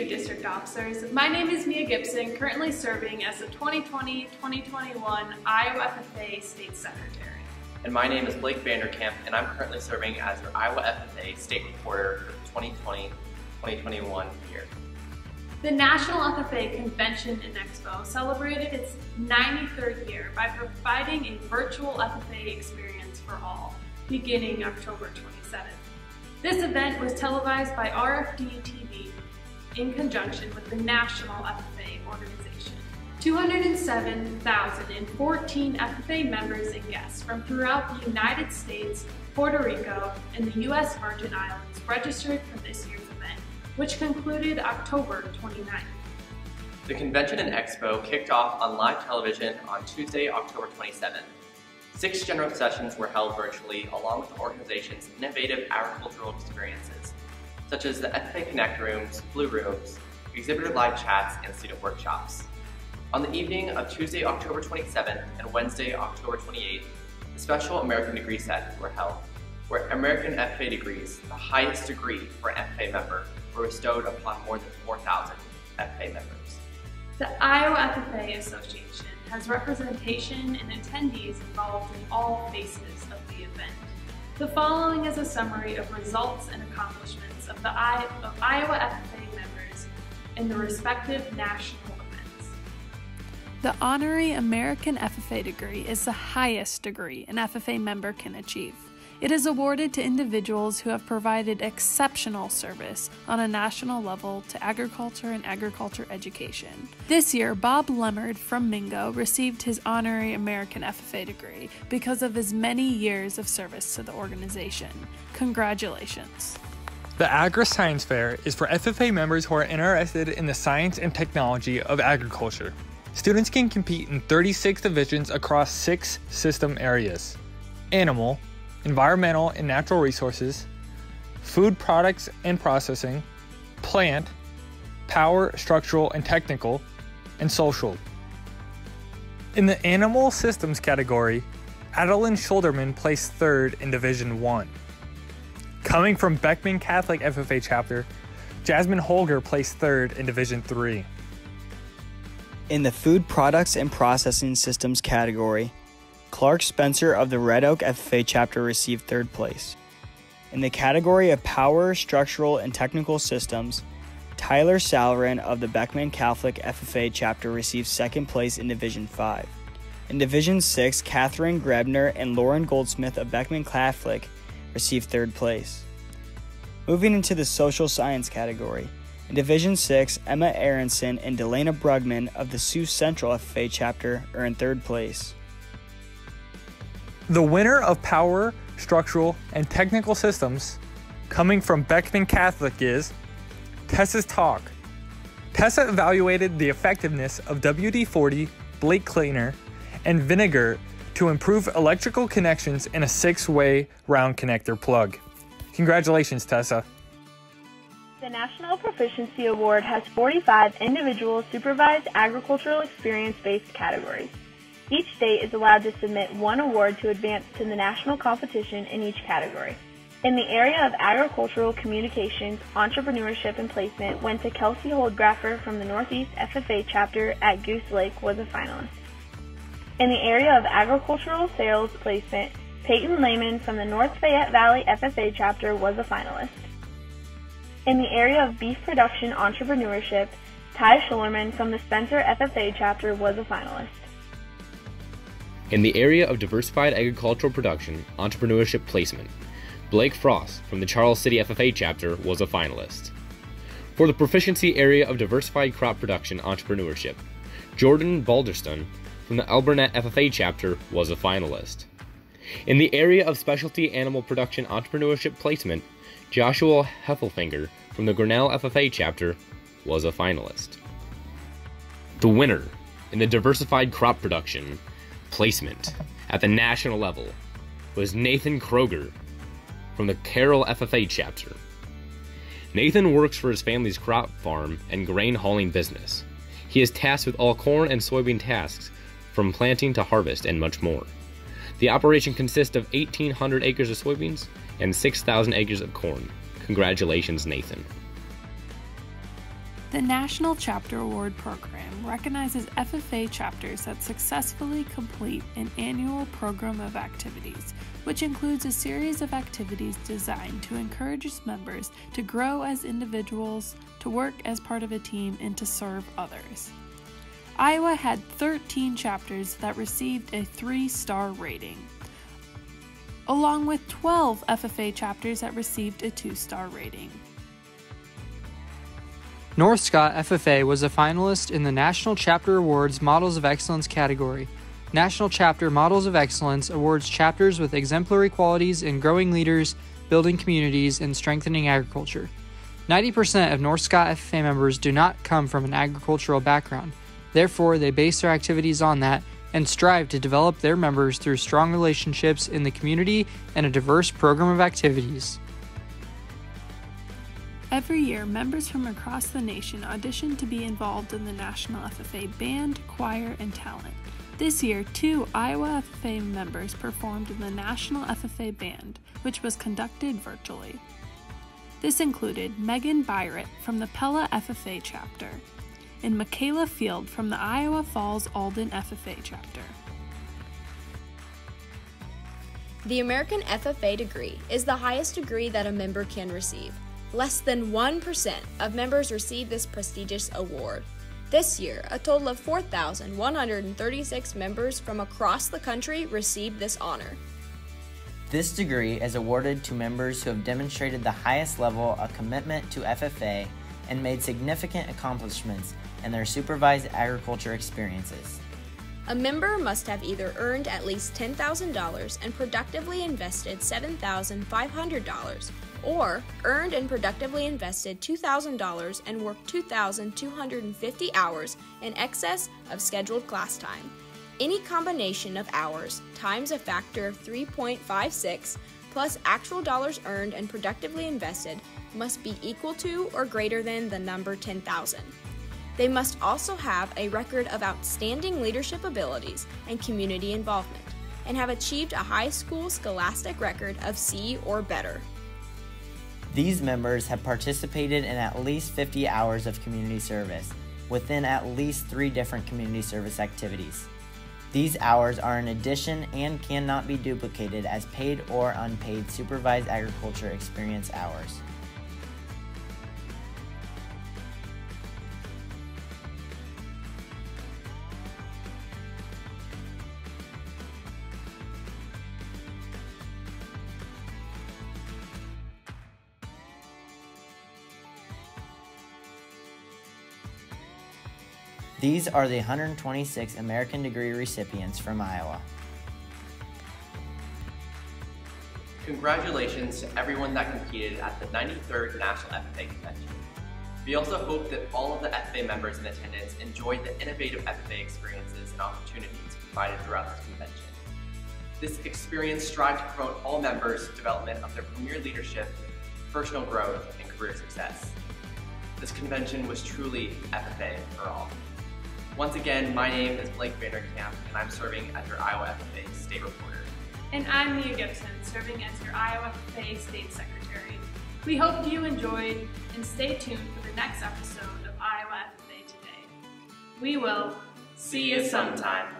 you, district officers. My name is Mia Gibson, currently serving as the 2020-2021 Iowa FFA State Secretary. And my name is Blake Vanderkamp, and I'm currently serving as your Iowa FFA State Reporter for the 2020-2021 year. The National FFA Convention and Expo celebrated its 93rd year by providing a virtual FFA experience for all, beginning October 27th. This event was televised by RFD TV in conjunction with the National FFA organization. 207,014 FFA members and guests from throughout the United States, Puerto Rico, and the U.S. Virgin Islands registered for this year's event, which concluded October 29th. The convention and expo kicked off on live television on Tuesday, October 27th. Six general sessions were held virtually along with the organization's innovative agricultural experiences such as the FFA Connect rooms, Blue Rooms, exhibitor live chats, and student workshops. On the evening of Tuesday, October 27th and Wednesday, October 28th, the special American degree sets were held, where American FFA degrees, the highest degree for an FFA member, were bestowed upon more than 4,000 FFA members. The Iowa FFA Association has representation and attendees involved in all phases of the event. The following is a summary of results and accomplishments of the I of Iowa FFA members in the respective national events. The honorary American FFA degree is the highest degree an FFA member can achieve. It is awarded to individuals who have provided exceptional service on a national level to agriculture and agriculture education. This year, Bob Lemard from Mingo received his honorary American FFA degree because of his many years of service to the organization. Congratulations. The Agri Science Fair is for FFA members who are interested in the science and technology of agriculture. Students can compete in 36 divisions across six system areas animal, environmental and natural resources, food products and processing, plant, power, structural and technical, and social. In the animal systems category, Adeline Schulderman placed third in Division 1. Coming from Beckman Catholic FFA chapter, Jasmine Holger placed third in Division 3. In the Food Products and Processing Systems category, Clark Spencer of the Red Oak FFA chapter received third place. In the category of Power, Structural, and Technical Systems, Tyler Salarin of the Beckman Catholic FFA chapter received second place in Division 5. In Division 6, Catherine Grebner and Lauren Goldsmith of Beckman Catholic received third place. Moving into the social science category, in Division 6, Emma Aronson and Delana Brugman of the Sioux Central FFA chapter are in third place. The winner of Power, Structural, and Technical Systems, coming from Beckman Catholic, is Tessa's Talk. Tessa evaluated the effectiveness of WD 40, brake cleaner, and vinegar to improve electrical connections in a six way round connector plug. Congratulations, Tessa. The National Proficiency Award has 45 individual supervised agricultural experience based categories. Each state is allowed to submit one award to advance to the national competition in each category. In the area of agricultural communications, entrepreneurship, and placement went to Kelsey Holdgraffer from the Northeast FFA chapter at Goose Lake was a finalist. In the area of agricultural sales placement, Peyton Lehman from the North Fayette Valley FFA chapter was a finalist. In the area of beef production entrepreneurship, Ty Schullerman from the Spencer FFA chapter was a finalist. In the area of diversified agricultural production entrepreneurship placement, Blake Frost from the Charles City FFA chapter was a finalist. For the proficiency area of diversified crop production entrepreneurship, Jordan Balderston from the Alburnett FFA chapter was a finalist. In the area of specialty animal production entrepreneurship placement, Joshua Heffelfinger from the Grinnell FFA chapter was a finalist. The winner in the diversified crop production placement at the national level was Nathan Kroger from the Carroll FFA chapter. Nathan works for his family's crop farm and grain hauling business. He is tasked with all corn and soybean tasks from planting to harvest, and much more. The operation consists of 1,800 acres of soybeans and 6,000 acres of corn. Congratulations, Nathan. The National Chapter Award Program recognizes FFA chapters that successfully complete an annual program of activities, which includes a series of activities designed to encourage its members to grow as individuals, to work as part of a team, and to serve others. Iowa had 13 chapters that received a three star rating, along with 12 FFA chapters that received a two star rating. North Scott FFA was a finalist in the National Chapter Awards Models of Excellence category. National Chapter Models of Excellence awards chapters with exemplary qualities in growing leaders, building communities, and strengthening agriculture. 90% of North Scott FFA members do not come from an agricultural background. Therefore, they base their activities on that and strive to develop their members through strong relationships in the community and a diverse program of activities. Every year, members from across the nation audition to be involved in the National FFA Band, Choir, and Talent. This year, two Iowa FFA members performed in the National FFA Band, which was conducted virtually. This included Megan Byratt from the Pella FFA chapter and Michaela Field from the Iowa Falls Alden FFA chapter. The American FFA degree is the highest degree that a member can receive. Less than 1% of members receive this prestigious award. This year, a total of 4,136 members from across the country received this honor. This degree is awarded to members who have demonstrated the highest level of commitment to FFA and made significant accomplishments in their supervised agriculture experiences. A member must have either earned at least $10,000 and productively invested $7,500 or earned and productively invested $2,000 and worked 2,250 hours in excess of scheduled class time. Any combination of hours times a factor of 3.56 plus actual dollars earned and productively invested must be equal to or greater than the number 10,000. They must also have a record of outstanding leadership abilities and community involvement, and have achieved a high school scholastic record of C or better. These members have participated in at least 50 hours of community service within at least three different community service activities. These hours are in addition and cannot be duplicated as paid or unpaid supervised agriculture experience hours. These are the 126 American degree recipients from Iowa. Congratulations to everyone that competed at the 93rd National FFA Convention. We also hope that all of the FFA members in attendance enjoyed the innovative FFA experiences and opportunities provided throughout this convention. This experience strives to promote all members' development of their premier leadership, personal growth, and career success. This convention was truly FFA for all. Once again, my name is Blake Vanderkamp, and I'm serving as your Iowa FFA State Reporter. And I'm Mia Gibson, serving as your Iowa FFA State Secretary. We hope you enjoyed, and stay tuned for the next episode of Iowa FFA Today. We will see you sometime.